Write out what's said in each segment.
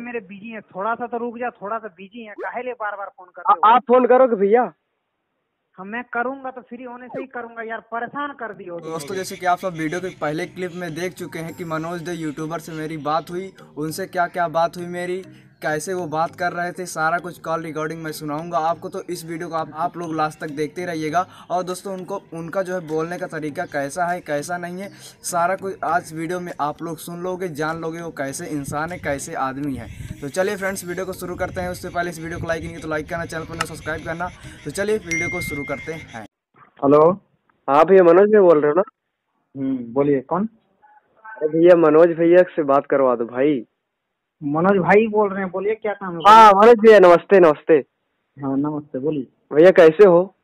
मेरे बिज़ी है थोड़ा सा तो रुक जा थोड़ा सा बिज़ी है। काहे बार बार फ़ोन कर आप फ़ोन करोगे भैया? हम मैं करूँगा तो फ्री होने से ही करूँगा यार परेशान कर दियो दोस्तों जैसे कि आप सब वीडियो के पहले क्लिप में देख चुके हैं कि मनोज दे यूट्यूबर से मेरी बात हुई उनसे क्या क्या बात हुई मेरी कैसे वो बात कर रहे थे सारा कुछ कॉल रिकॉर्डिंग मैं सुनाऊँगा। आपको तो इस वीडियो को आप, आप लोग लास्ट तक देखते रहिएगा। और दोस्तों उनको उनका जो है बोलने का तरीका कैसा है कैसा नहीं है सारा कुछ आज वीडियो में आप लोग सुन लोगे जान लोगे वो कैसे इंसान है कैसे आदमी है। तो चलिए फ्रेंड्स वीडियो को शुरू करते हैं। उससे पहले इस वीडियो को लाइक नहीं तो लाइक करना चैनल पर सब्सक्राइब करना। तो चलिए वीडियो को शुरू करते हैं। हेलो हाँ भैया मनोज भैया बोल रहे हो ना? हम्म बोलिए कौन? भैया मनोज भैया से बात करवा दो भाई। मनोज भाई बोल रहे हैं बोलिए क्या काम है? हाँ मनोज भैया नमस्ते नमस्ते। हाँ नमस्ते बोलिए। भैया कैसे हो?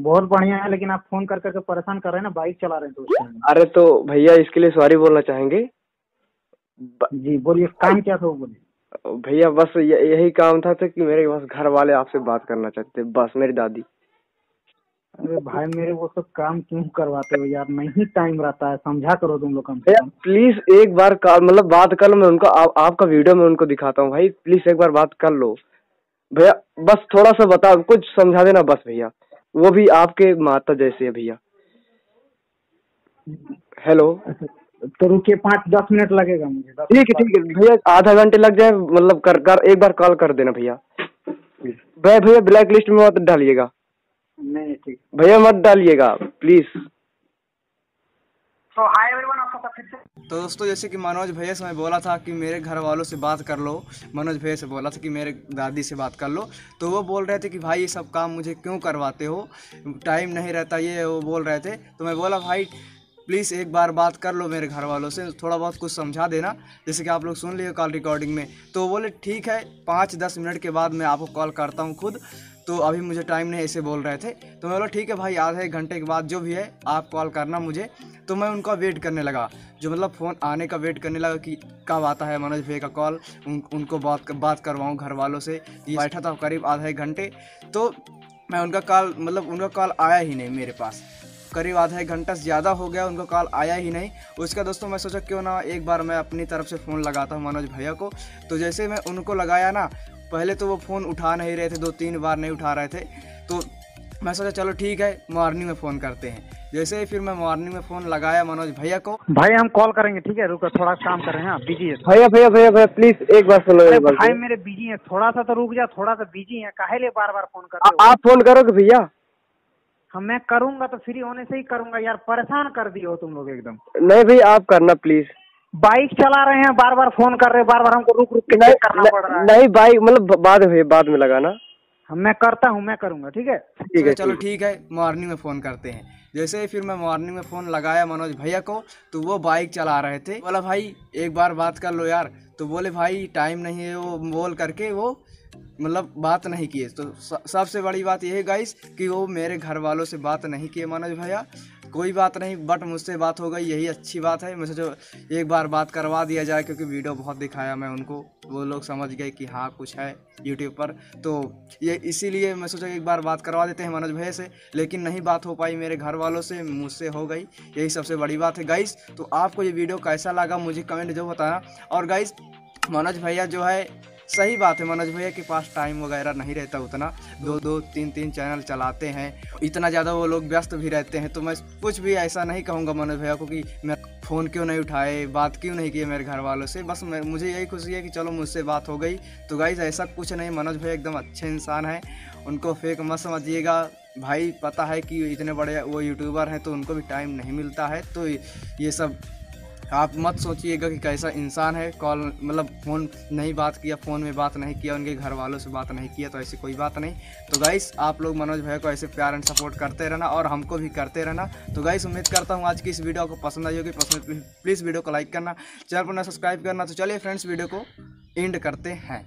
बहुत बढ़िया है लेकिन आप फ़ोन कर करके परेशान कर रहे हैं ना बाइक चला रहे हैं तो अरे तो भैया इसके लिए सॉरी बोलना चाहेंगे? ब- जी बोलिए काम क्या था वो बोलिए। भैया बस यही काम था तो कि मेरे बस घर वाले आपसे बात करना चाहते बस मेरी दादी। अरे भाई मेरे वो सब काम क्यों करवाते हो यार? नहीं टाइम रहता है समझा करो तुम लोग कम से कम। प्लीज़ एक बार मतलब बात कर लो मैं उनको आ, आपका वीडियो में उनको दिखाता हूँ भाई। प्लीज़ एक बार बात कर लो। भैया बस थोड़ा सा बताओ कुछ समझा देना बस भैया। वो भी आपके माता जैसे है भैया। हेलो तो रुकिए पाँच दस मिनट लगेगा मुझे ठीक है ठीक है। भैया आधा घंटे लग जाए मतलब कर कर एक बार कॉल कर देना भैया। भैया भैया ब्लैक लिस्ट में मत डालिएगा। नहीं ठीक। भैया मत डालिएगा प्लीज़ तो हाय एवरीवन आपका फिर से तो दोस्तों जैसे कि मनोज भैया से मैं बोला था कि मेरे घर वालों से बात कर लो मनोज भैया से बोला था कि मेरे दादी से बात कर लो तो वो बोल रहे थे कि भाई ये सब काम मुझे क्यों करवाते हो? टाइम नहीं रहता ये वो बोल रहे थे। तो मैं बोला भाई प्लीज़ एक बार बात कर लो मेरे घर वालों से थोड़ा बहुत कुछ समझा देना जैसे कि आप लोग सुन लिए कॉल रिकॉर्डिंग में। तो बोले ठीक है पाँच दस मिनट के बाद मैं आपको कॉल करता हूँ खुद। तो अभी मुझे टाइम नहीं ऐसे बोल रहे थे। तो मैं बोला ठीक है भाई आधे एक घंटे के बाद जो भी है आप कॉल करना मुझे। तो मैं उनका वेट करने लगा। जो मतलब फ़ोन आने का वेट करने लगा कि कब आता है मनोज भैया का कॉल उन, उनको बात बात करवाऊँ घर वालों से। बैठा था करीब आधा एक घंटे। तो मैं उनका कॉल मतलब उनका कॉल आया ही नहीं मेरे पास। करीब आधा एक घंटा से ज़्यादा हो गया उनका कॉल आया ही नहीं। उसका दोस्तों मैं सोचा क्यों ना एक बार मैं अपनी तरफ़ से फ़ोन लगाता हूँ मनोज भैया को। तो जैसे मैं उनको लगाया ना पहले तो वो फ़ोन उठा नहीं रहे थे दो तीन बार नहीं उठा रहे थे। तो मैं सोचा चलो ठीक है मॉर्निंग में फ़ोन करते हैं। जैसे ही फिर मैं मॉर्निंग में फ़ोन लगाया मनोज भैया को। भाई हम कॉल करेंगे ठीक है? रुको थोड़ा काम कर रहे हैं बिज़ी है। भैया भैया भैया भैया प्लीज़ एक बार सुनो अरे भाई मेरे बिज़ी है थोड़ा सा तो रुक जा थोड़ा सा बिज़ी है काहे लिए बार बार फ़ोन हो? आप फ़ोन करोगे भैया? हम मैं करूँगा तो फ्री होने से ही करूँगा यार परेशान कर दिए हो तुम लोग एकदम। नहीं भैया आप करना प्लीज़ बाइक चला रहे हैं बार बार फ़ोन कर रहे हैं बार बार हमको रुक रुक के नहीं चेक करना पड़ रहा है। नहीं भाई मतलब बाद में बाद में लगाना। हम मैं करता हूँ मैं करूँगा ठीक है? ठीक है चलो ठीक ठीक है मॉर्निंग में फ़ोन करते हैं। जैसे ही फिर मैं मॉर्निंग में फ़ोन लगाया मनोज भैया को तो वो बाइक चला रहे थे। बोला भाई एक बार बात कर लो यार। तो बोले भाई टाइम नहीं है वो बोल करके वो मतलब बात नहीं किए। तो सबसे बड़ी बात यह है गाइस कि वो मेरे घर वालों से बात नहीं किए मनोज भैया। कोई बात नहीं बट मुझसे बात हो गई, यही अच्छी बात है। मैं सोचो एक बार बात करवा दिया जाए, क्योंकि वीडियो बहुत दिखाया मैं उनको। वो लोग समझ गए कि हाँ कुछ है यूट्यूब पर। तो ये इसीलिए मैं सोचा एक बार बात करवा देते हैं मनोज भैया से, लेकिन नहीं बात हो पाई मेरे घर वालों से, मुझसे हो गई। यही सबसे बड़ी बात है। गाइस तो आपको ये वीडियो कैसा लगा, मुझे कमेंट जो बताना। और गाइस मनोज भैया जो है सही बात है मनोज भैया के पास टाइम वगैरह नहीं रहता उतना। दो दो, तीन तीन चैनल चलाते हैं। इतना ज़्यादा वो लोग व्यस्त भी रहते हैं तो मैं कुछ भी ऐसा नहीं कहूँगा मनोज भैया को कि मैं फ़ोन क्यों नहीं उठाए, बात क्यों नहीं किए मेरे घर वालों से। बस मुझे यही खुशी है कि चलो मुझसे बात हो गई। तो गाइज़ ऐसा कुछ नहीं, मनोज भैया एकदम अच्छे इंसान हैं। उनको फेक मत समझिएगा। भाई, पता है कि इतने बड़े वो यूट्यूबर हैं तो उनको भी टाइम नहीं मिलता है। तो ये सब आप मत सोचिएगा कि कैसा इंसान है, कॉल मतलब फ़ोन नहीं बात किया, फ़ोन में बात नहीं किया, उनके घर वालों से बात नहीं किया तो ऐसी कोई बात नहीं। तो गाइस आप लोग मनोज भैया को ऐसे प्यार एंड सपोर्ट करते रहना और हमको भी करते रहना। तो गाइस उम्मीद करता हूँ आज की इस वीडियो को पसंद आई होगी। पसंद प्लीज़ वीडियो को लाइक करना चैनल पर ना सब्सक्राइब करना। तो चलिए फ्रेंड्स वीडियो को एंड करते हैं।